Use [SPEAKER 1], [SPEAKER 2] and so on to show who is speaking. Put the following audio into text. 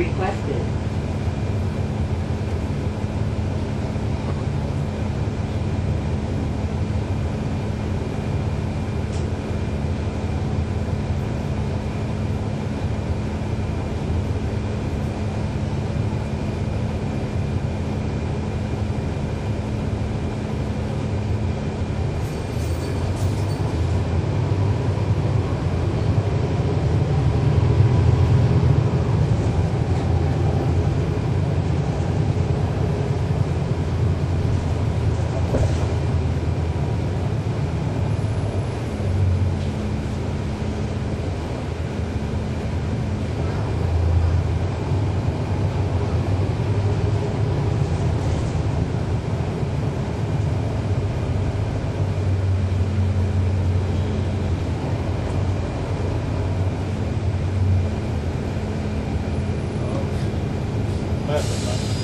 [SPEAKER 1] requested. Perfect.